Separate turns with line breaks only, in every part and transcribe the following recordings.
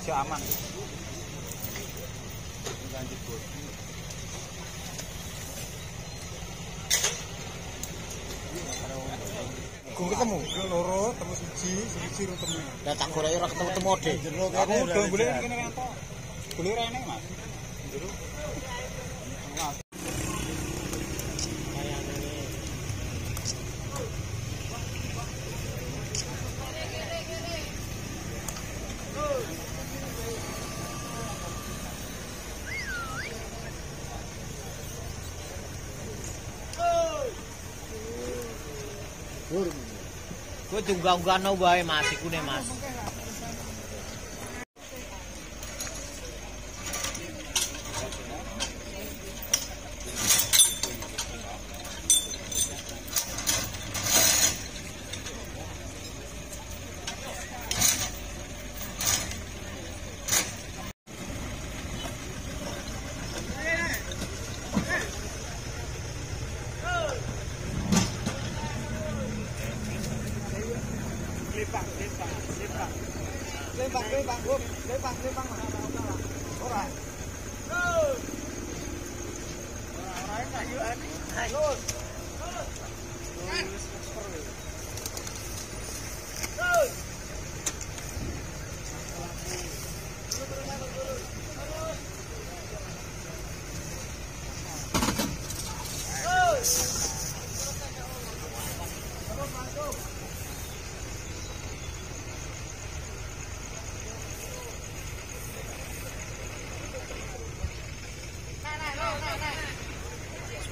Masih aman. Ganti Gue ketemu, loro, temu siji, siji rutemu.
Lah tak goleki ora ketemu-temu de.
Jero kene udah boleh kene kan to. Boleh rene, Mas. Jero.
Kowe diunggah-unggahno wae Mas ikune Mas.
lên bằng lên bằng luôn lên bằng lên bằng mà ông ra có rồi
đấy cả như ấy hai luôn Go!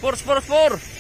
Força, força, força!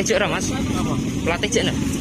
Pelatih cek ora Mas? Pelatih cek nah.